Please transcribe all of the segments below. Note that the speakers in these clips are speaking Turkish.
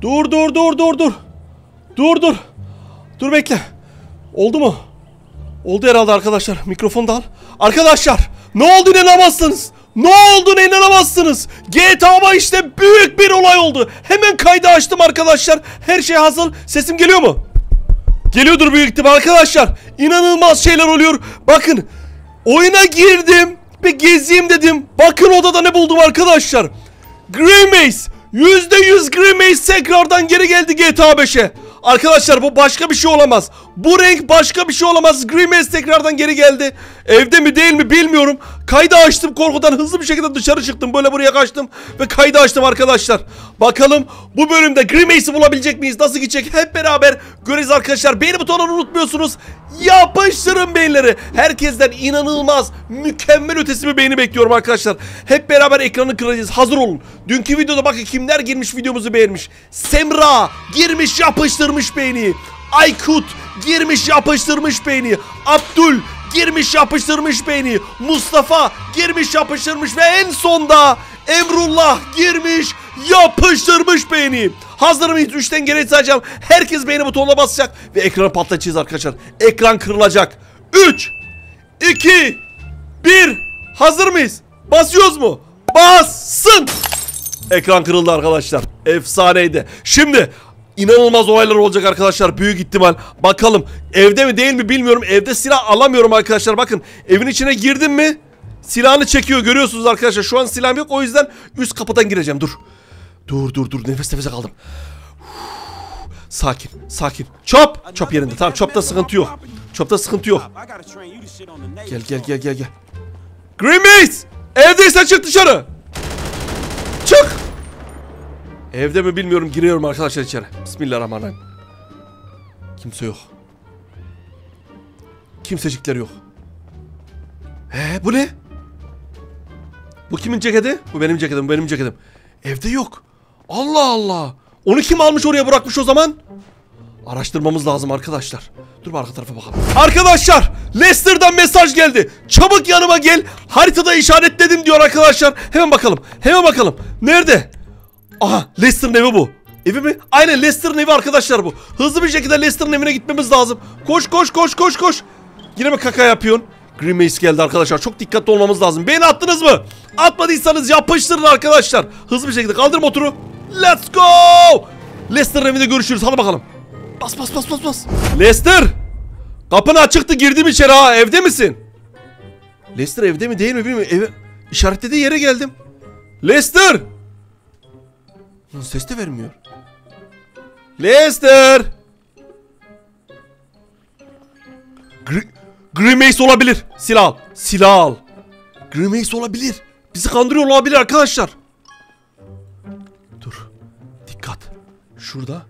Dur dur dur dur dur. Dur dur. Dur bekle. Oldu mu? Oldu herhalde arkadaşlar. Mikrofonu da al. Arkadaşlar ne oldu inanamazsınız. Ne olduğunu inanamazsınız. GTA'ma işte büyük bir olay oldu. Hemen kaydı açtım arkadaşlar. Her şey hazır. Sesim geliyor mu? Geliyordur büyük ihtimal arkadaşlar. İnanılmaz şeyler oluyor. Bakın oyuna girdim ve gezeyim dedim. Bakın odada ne buldum arkadaşlar. Green Maze. %100 Green Maze tekrardan geri geldi GTA 5'e. Arkadaşlar bu başka bir şey olamaz. Bu renk başka bir şey olamaz. Green Maze tekrardan geri geldi. Evde mi değil mi bilmiyorum. Kaydı açtım korkudan hızlı bir şekilde dışarı çıktım. Böyle buraya kaçtım ve kaydı açtım arkadaşlar. Bakalım bu bölümde Green Maze'i bulabilecek miyiz? Nasıl gidecek? Hep beraber göreceğiz arkadaşlar. Beğeni butonunu unutmuyorsunuz. Yapıştırın beyinleri. Herkesten inanılmaz, mükemmel ötesi bir beğeni bekliyorum arkadaşlar. Hep beraber ekranı kıracağız. Hazır olun. Dünkü videoda bakın kimler girmiş videomuzu beğenmiş. Semra girmiş yapıştırmış beğeni. Aykut girmiş yapıştırmış beğeni. Abdül girmiş yapıştırmış beğeni. Mustafa girmiş yapıştırmış ve en sonda Emrullah girmiş yapıştırmış beğeni. Hazır mıyız? 3'ten geri sayacağım. Herkes beğeni butonuna basacak ve ekranı patlatacağız arkadaşlar. Ekran kırılacak. 3 2 1 Hazır mıyız? Basıyoruz mu? Bassın. Ekran kırıldı arkadaşlar. Efsaneydi. Şimdi inanılmaz olaylar olacak arkadaşlar. Büyük ihtimal. Bakalım evde mi değil mi bilmiyorum. Evde silah alamıyorum arkadaşlar. Bakın evin içine girdim mi silahını çekiyor. Görüyorsunuz arkadaşlar. Şu an silahım yok. O yüzden üst kapıdan gireceğim. Dur. Dur dur dur. Nefes nefese kaldım. Sakin, sakin. Çop! Çop yerinde. Tamam, çopta sıkıntı yok. Çopta sıkıntı yok. Gel gel gel gel gel. Green Maze! Evdeysen çık dışarı. Çık! Evde mi bilmiyorum giriyorum arkadaşlar içeri. Bismillahirrahmanirrahim. Kimse yok. Kimsecikler yok. He bu ne? Bu kimin ceketi? Bu benim ceketim, benim ceketim. Evde yok. Allah Allah. Onu kim almış oraya bırakmış o zaman? Araştırmamız lazım arkadaşlar. Dur arka tarafa bakalım. Arkadaşlar Lester'dan mesaj geldi. Çabuk yanıma gel. Haritada işaretledim diyor arkadaşlar. Hemen bakalım. Hemen bakalım. Nerede? Aha Lester'ın evi bu. Evi mi? Aynen Lester'ın evi arkadaşlar bu. Hızlı bir şekilde Lester'ın evine gitmemiz lazım. Koş koş koş koş koş. Yine mi kaka yapıyorsun? Green Maze geldi arkadaşlar. Çok dikkatli olmamız lazım. Beni attınız mı? Atmadıysanız yapıştırın arkadaşlar. Hızlı bir şekilde kaldır motoru. Let's go! Lester'ın evinde görüşürüz. Hadi bakalım. Bas bas bas bas bas. Lester! Kapın açıktı girdim içeri ha. Evde misin? Lester evde mi değil mi bilmiyorum. Eve işaretlediği yere geldim. Lester! Lan ses de vermiyor. Lester! Gr Green Mace olabilir. Silah al. Silah al. Green Mace olabilir. Bizi kandırıyor olabilir arkadaşlar. Dur. Dikkat. Şurada.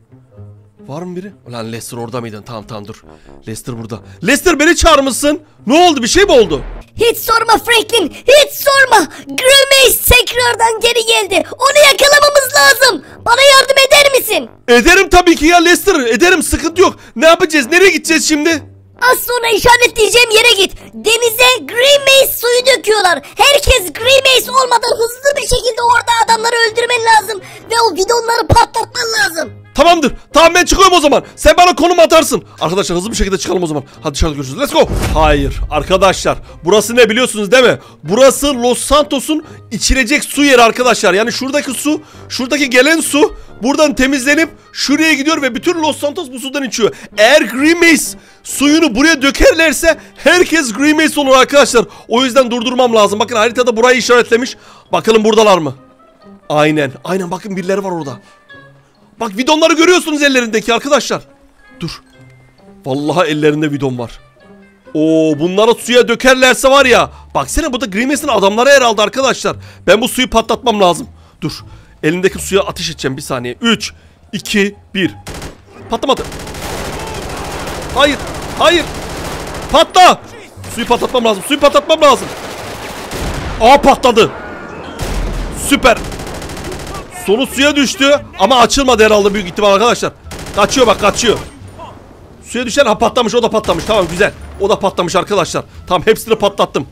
Var mı biri? Ulan Lester orada mıydın? Tamam tamam dur. Lester burada. Lester beni çağırmışsın. Ne oldu? Bir şey mi oldu? Hiç sorma Franklin, hiç sorma. Grimace tekrardan geri geldi. Onu yakalamamız lazım. Bana yardım eder misin? Ederim tabii ki ya Lester. Ederim sıkıntı yok. Ne yapacağız? Nereye gideceğiz şimdi? Az sonra işaretleyeceğim yere git. Denize Grimace suyu döküyorlar. Herkes Grimace olmadan hızlı bir şekilde orada adamları öldürmen lazım. Ve o bidonları patlatman lazım. Tamamdır. Tamam ben çıkıyorum o zaman. Sen bana konum atarsın. Arkadaşlar hızlı bir şekilde çıkalım o zaman. Hadi dışarıda görüşürüz. Let's go. Hayır. Arkadaşlar. Burası ne biliyorsunuz değil mi? Burası Los Santos'un içilecek su yeri arkadaşlar. Yani şuradaki su, şuradaki gelen su buradan temizlenip şuraya gidiyor ve bütün Los Santos bu sudan içiyor. Eğer Green Mace suyunu buraya dökerlerse herkes Green Mace olur arkadaşlar. O yüzden durdurmam lazım. Bakın haritada burayı işaretlemiş. Bakalım buradalar mı? Aynen. Aynen bakın birileri var orada. Bak bidonları görüyorsunuz ellerindeki arkadaşlar. Dur. Vallahi ellerinde bidon var. Oo bunları suya dökerlerse var ya. Baksana bu da Grimes'in adamları herhalde arkadaşlar. Ben bu suyu patlatmam lazım. Dur. Elindeki suya ateş edeceğim bir saniye. 3, 2, 1. Patlamadı. Hayır. Hayır. Patla. Suyu patlatmam lazım. Suyu patlatmam lazım. Aa patladı. Süper. Sonu suya düştü ama açılmadı herhalde büyük ihtimal arkadaşlar. Kaçıyor bak kaçıyor. Suya düşen ha patlamış o da patlamış tamam güzel. O da patlamış arkadaşlar. Tamam hepsini patlattım.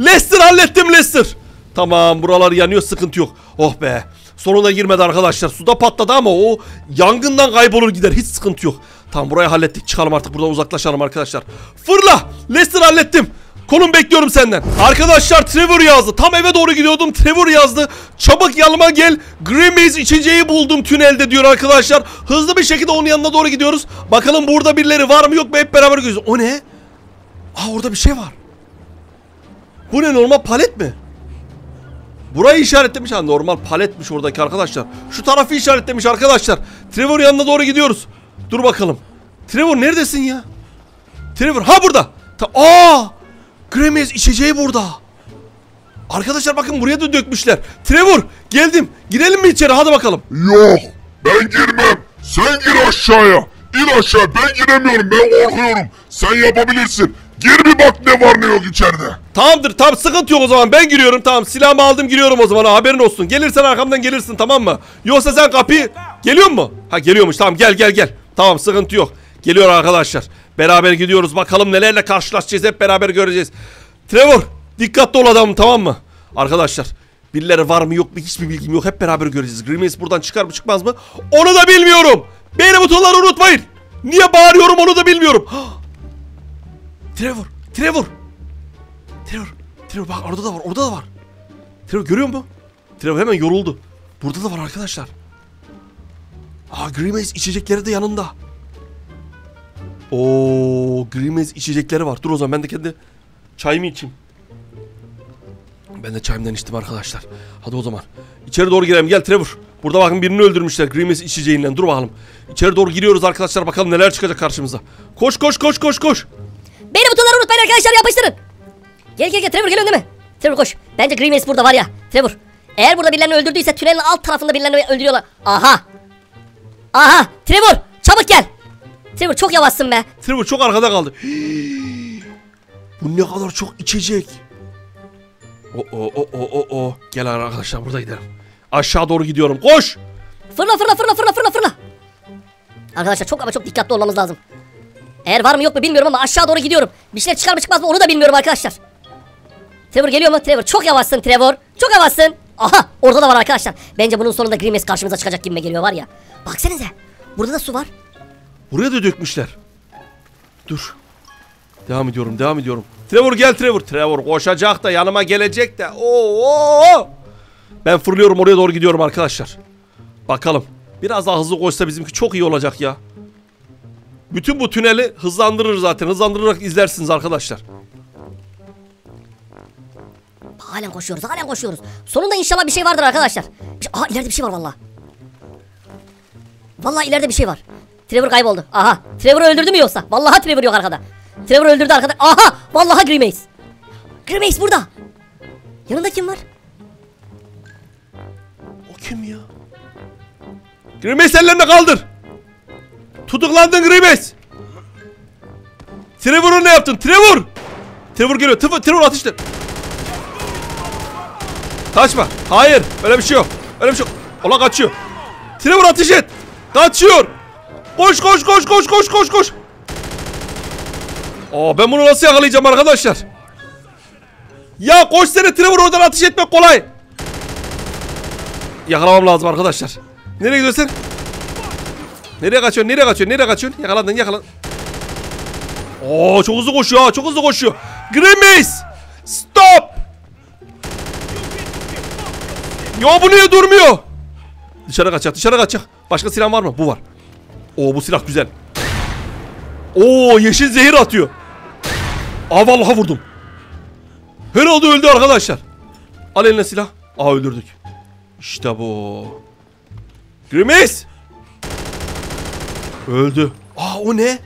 Lester hallettim Lester. Tamam buralar yanıyor sıkıntı yok. Oh be. Sonuna girmedi arkadaşlar. Suda patladı ama o yangından kaybolur gider. Hiç sıkıntı yok. Tamam burayı hallettik. Çıkalım artık buradan uzaklaşalım arkadaşlar. Fırla! Lester hallettim. Konum bekliyorum senden. Arkadaşlar Trevor yazdı. Tam eve doğru gidiyordum. Trevor yazdı. Çabuk yanıma gel. Green Maze içeceği buldum tünelde diyor arkadaşlar. Hızlı bir şekilde onun yanına doğru gidiyoruz. Bakalım burada birileri var mı yok mu hep beraber göreceğiz. O ne? Aa orada bir şey var. Bu ne normal palet mi? Burayı işaretlemiş ha normal paletmiş oradaki arkadaşlar. Şu tarafı işaretlemiş arkadaşlar. Trevor yanına doğru gidiyoruz. Dur bakalım. Trevor neredesin ya? Trevor ha burada. Ta Aa! Gremez içeceği burada. Arkadaşlar bakın buraya da dökmüşler. Trevor geldim. Girelim mi içeri hadi bakalım. Yok ben girmem. Sen gir aşağıya. İn aşağı ben giremiyorum ben korkuyorum. Sen yapabilirsin. Gir bir bak ne var ne yok içeride. Tamamdır tamam sıkıntı yok o zaman ben giriyorum tamam silahımı aldım giriyorum o zaman ha, haberin olsun. Gelirsen arkamdan gelirsin tamam mı? Yoksa sen kapıyı geliyor mu? Ha geliyormuş tamam gel gel gel. Tamam sıkıntı yok. Geliyor arkadaşlar. Beraber gidiyoruz bakalım nelerle karşılaşacağız hep beraber göreceğiz. Trevor dikkatli ol adamım tamam mı? Arkadaşlar birileri var mı yok mu hiçbir bilgim yok hep beraber göreceğiz. Grimace buradan çıkar mı çıkmaz mı? Onu da bilmiyorum. Beğeni butonları unutmayın. Niye bağırıyorum onu da bilmiyorum. Trevor, Trevor. Trevor, Trevor bak orada da var, orada da var. Trevor görüyor musun? Trevor hemen yoruldu. Burada da var arkadaşlar. Aa Grimace içecekleri de yanında. Oo Grimace içecekleri var. Dur o zaman ben de kendi çayımı içeyim. Ben de çayımdan içtim arkadaşlar. Hadi o zaman. İçeri doğru girelim. Gel Trevor. Burada bakın birini öldürmüşler Grimace içeceğinden. Dur bakalım. İçeri doğru giriyoruz arkadaşlar. Bakalım neler çıkacak karşımıza. Koş koş koş koş koş. Beni butonları unutmayın arkadaşlar yapıştırın. Gel gel gel Trevor değil mi? Trevor koş. Bence Green Mace burada var ya. Trevor. Eğer burada birilerini öldürdüyse tünelin alt tarafında birilerini öldürüyorlar. Aha. Aha. Trevor çabuk gel. Trevor çok yavaşsın be. Trevor çok arkada kaldı. Bu ne kadar çok içecek. O o o o o o. Gel arkadaşlar burada gidelim. Aşağı doğru gidiyorum. Koş. Fırla fırla fırla fırla fırla fırla. Arkadaşlar çok ama çok dikkatli olmamız lazım. Eğer var mı yok mu bilmiyorum ama aşağı doğru gidiyorum. Bir şeyler çıkar mı çıkmaz mı onu da bilmiyorum arkadaşlar. Trevor geliyor mu? Trevor çok yavaşsın Trevor. Çok yavaşsın. Aha orada da var arkadaşlar. Bence bunun sonunda Mace karşımıza çıkacak gibime geliyor var ya. Baksanıza. Burada da su var. Buraya da dökmüşler. Dur. Devam ediyorum, devam ediyorum. Trevor gel Trevor. Trevor koşacak da yanıma gelecek de. Oo. Ben fırlıyorum oraya doğru gidiyorum arkadaşlar. Bakalım. Biraz daha hızlı koşsa bizimki çok iyi olacak ya. Bütün bu tüneli hızlandırır zaten. Hızlandırarak izlersiniz arkadaşlar. Halen koşuyoruz halen koşuyoruz. Sonunda inşallah bir şey vardır arkadaşlar. Bir şey- Aha ileride bir şey var valla. Valla ileride bir şey var. Trevor kayboldu. Aha. Trevor'ı öldürdü mü yoksa? Vallahi Trevor yok arkada. Trevor öldürdü arkada. Aha. Vallahi Grimace. Grimace burada. Yanında kim var? O kim ya? Grimace ellerini kaldır. Tutuklandın Grimace. Trevor'u ne yaptın? Trevor! Trevor geliyor. Trevor, Trevor ateşle. Kaçma. Hayır. Öyle bir şey yok. Öyle bir şey yok. Ola kaçıyor. Trevor ateş et. Kaçıyor. Koş koş koş koş koş koş koş. Aa ben bunu nasıl yakalayacağım arkadaşlar? Ya koş seni Trevor oradan ateş etmek kolay. Yakalamam lazım arkadaşlar. Nereye gidiyorsun? Nereye kaçıyorsun? Nereye kaçıyorsun? Nereye kaçıyorsun? Yakalandın yakalandın. Oo çok hızlı koşuyor. Çok hızlı koşuyor. Grimace! Stop! Ya bu niye durmuyor? Dışarı kaçacak, dışarı kaçacak. Başka silah var mı? Bu var. Oo bu silah güzel. Oo yeşil zehir atıyor. Aa vallahi vurdum. Herhalde öldü arkadaşlar. Al eline silah. Aa öldürdük. İşte bu. Grimace! Öldü. Aa o ne?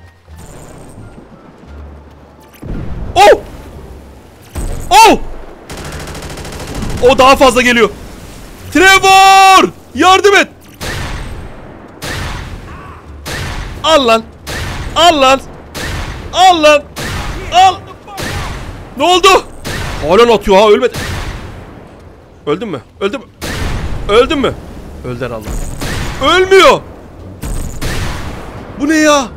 Oh! Oh! O daha fazla geliyor. Trevor! Yardım et! Al lan. Al lan. Al lan. Al. Ne oldu? Halen atıyor ha ölmedi. Öldün mü? Öldün mü? Öldün mü? Öldü herhalde. Ölmüyor. Bu ne ya?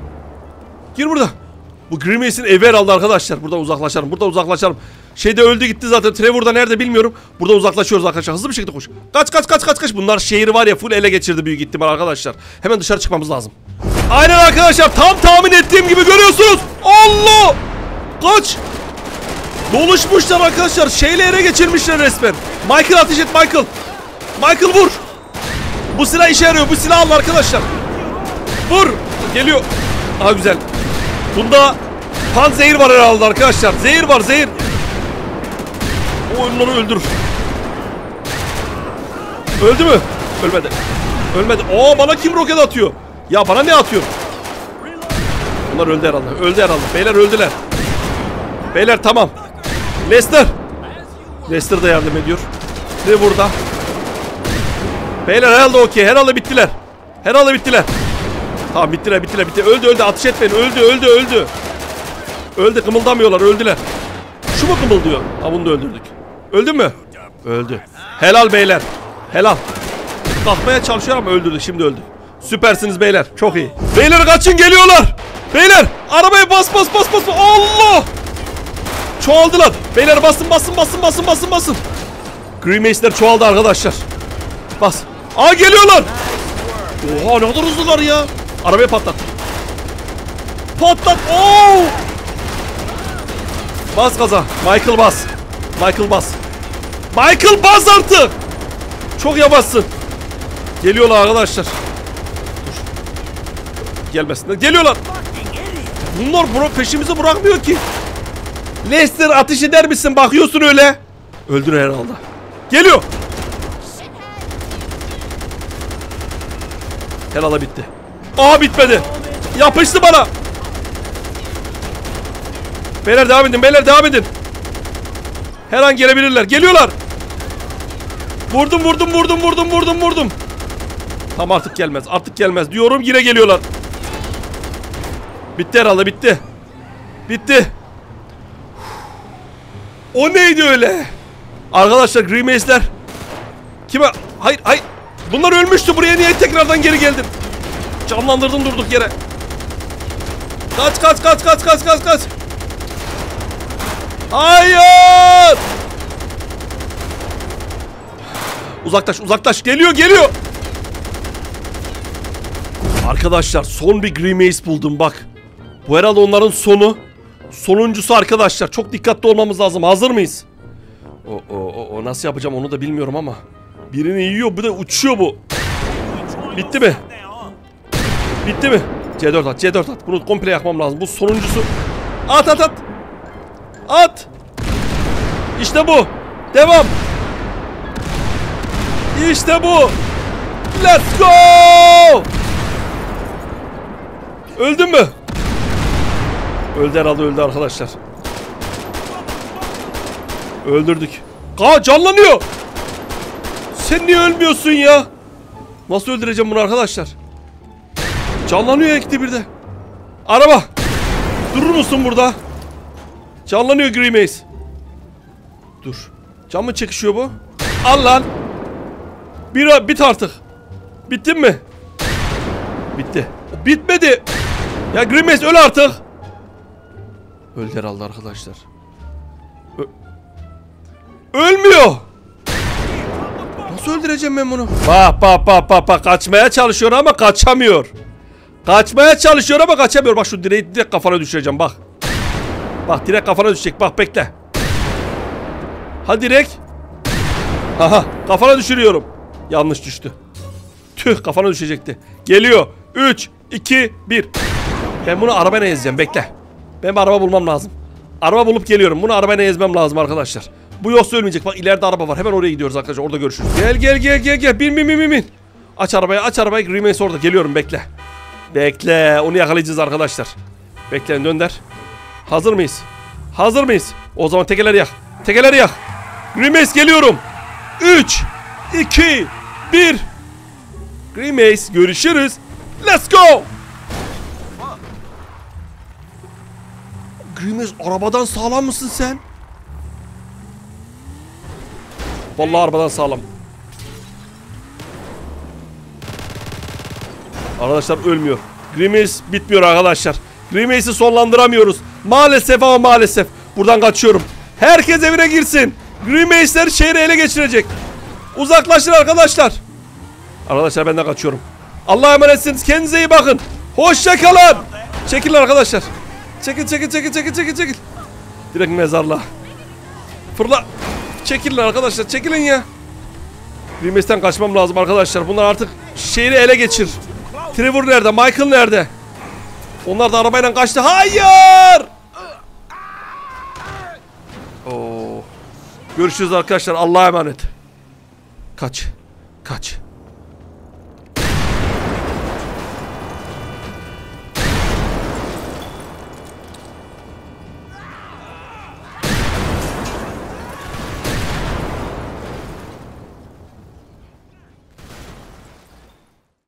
Gir burada. Bu Grimace'in evi herhalde arkadaşlar. Buradan uzaklaşalım. Buradan uzaklaşalım. Şeyde öldü gitti zaten. Trevor da nerede bilmiyorum. Burada uzaklaşıyoruz arkadaşlar. Hızlı bir şekilde koş. Kaç kaç kaç kaç kaç. Bunlar şehri var ya full ele geçirdi büyük ihtimal arkadaşlar. Hemen dışarı çıkmamız lazım. Aynen arkadaşlar tam tahmin ettiğim gibi görüyorsunuz. Allah! Kaç! Doluşmuşlar arkadaşlar. Şeyle ele geçirmişler resmen. Michael ateş et Michael. Michael vur. Bu silah işe yarıyor. Bu silah alın arkadaşlar. Vur. Geliyor. Daha güzel. Bunda pan zehir var herhalde arkadaşlar. Zehir var zehir. O onları öldür. Öldü mü? Ölmedi. Ölmedi. Oo bana kim roket atıyor? Ya bana ne atıyor? Bunlar öldü herhalde. Öldü herhalde. Beyler öldüler. Beyler tamam. Lester. Lester da yardım ediyor. Ne burada? Beyler herhalde okey. Herhalde bittiler. Herhalde bittiler. Tamam bittiler bittiler bitti. Öldü öldü ateş etmeyin. Öldü öldü öldü. Öldü kımıldamıyorlar öldüler. Şu mu kımıldıyor? Ha bunu da öldürdük. Öldü mü? Öldü. Helal beyler. Helal. Kalkmaya çalışıyor ama öldürdü şimdi öldü. Süpersiniz beyler. Çok iyi. Beyler kaçın geliyorlar. Beyler arabaya bas bas bas bas. Allah. Çoğaldılar. Beyler basın basın basın basın basın basın. Green Mace'ler çoğaldı arkadaşlar. Bas. Aa geliyorlar. Oha ne kadar hızlılar ya. Arabayı patlat. Patlat. Oo! Bas gaza. Michael bas. Michael bas. Michael bas artık. Çok yavaşsın. Geliyorlar arkadaşlar. Dur. Gelmesinler. Geliyorlar. Bunlar bro peşimizi bırakmıyor ki. Lester ateş eder misin? Bakıyorsun öyle. Öldür herhalde. Geliyor. Herhalde bitti. Aa bitmedi. Yapıştı bana. Beyler devam edin. Beyler devam edin. Her an gelebilirler. Geliyorlar. Vurdum vurdum vurdum vurdum vurdum vurdum. Tam artık gelmez. Artık gelmez. Diyorum yine geliyorlar. Bitti herhalde bitti. Bitti. O neydi öyle? Arkadaşlar Green Mace'ler. Kime? Hayır hayır. Bunlar ölmüştü. Buraya niye tekrardan geri geldin? Canlandırdın durduk yere. Kaç kaç kaç kaç kaç kaç kaç. Hayır. Uzaklaş uzaklaş. Geliyor geliyor. Arkadaşlar son bir Green Mace buldum bak. Bu herhalde onların sonu. Sonuncusu arkadaşlar. Çok dikkatli olmamız lazım. Hazır mıyız? O, o, o, o nasıl yapacağım onu da bilmiyorum ama. Birini yiyor bir de uçuyor bu. Bitti mi? Bitti mi? C4 at C4 at. Bunu komple yakmam lazım. Bu sonuncusu. At at at. At. İşte bu. Devam. İşte bu. Let's go. Öldün mü? Öldü herhalde öldü arkadaşlar. Öldürdük. Aa canlanıyor. Sen niye ölmüyorsun ya? Nasıl öldüreceğim bunu arkadaşlar? Canlanıyor ekti bir de. Araba. Durur musun burada? Canlanıyor Green Mace. Dur. Can mı çekişiyor bu? Al lan. Bir bit artık. Bittin mi? Bitti. Bitmedi. Ya Green Mace öl artık. Öldü herhalde arkadaşlar. Ö- Ölmüyor. Nasıl öldüreceğim ben bunu? Bak bak bak bak bak kaçmaya çalışıyor ama kaçamıyor. Kaçmaya çalışıyor ama kaçamıyor. Bak şu direği direkt kafana düşüreceğim bak. Bak direkt kafana düşecek bak bekle. Ha direkt. Haha kafana düşürüyorum. Yanlış düştü. Tüh kafana düşecekti. Geliyor. 3, 2, 1. Ben bunu arabayla ezeceğim bekle. Ben bir araba bulmam lazım. Araba bulup geliyorum. Bunu arabayla ezmem lazım arkadaşlar. Bu yoksa ölmeyecek. Bak ileride araba var. Hemen oraya gidiyoruz arkadaşlar. Orada görüşürüz. Gel gel gel gel gel. Bin bin bin bin. Aç arabayı aç arabayı. Remains orada. Geliyorum bekle. Bekle. Onu yakalayacağız arkadaşlar. Bekleyin dönder. Hazır mıyız? Hazır mıyız? O zaman tekeleri yak. Tekeleri yak. Remains geliyorum. 3 2 1 Remains görüşürüz. Let's go. Grimes arabadan sağlam mısın sen? Vallahi arabadan sağlam. Arkadaşlar ölmüyor. Grimace bitmiyor arkadaşlar. Grimace'i sonlandıramıyoruz. Maalesef ama maalesef. Buradan kaçıyorum. Herkes evine girsin. Green Base'ler şehri ele geçirecek. Uzaklaşın arkadaşlar. Arkadaşlar ben de kaçıyorum. Allah'a emanetsiniz. Kendinize iyi bakın. Hoşça kalın. Çekilin arkadaşlar. Çekil çekil çekil çekil çekil çekil. Direkt mezarlığa. Fırla. Çekilin arkadaşlar. Çekilin ya. Base'den kaçmam lazım arkadaşlar. Bunlar artık şehri ele geçir. Trevor nerede? Michael nerede? Onlar da arabayla kaçtı. Hayır! Oo. Görüşürüz arkadaşlar. Allah'a emanet. Kaç. Kaç.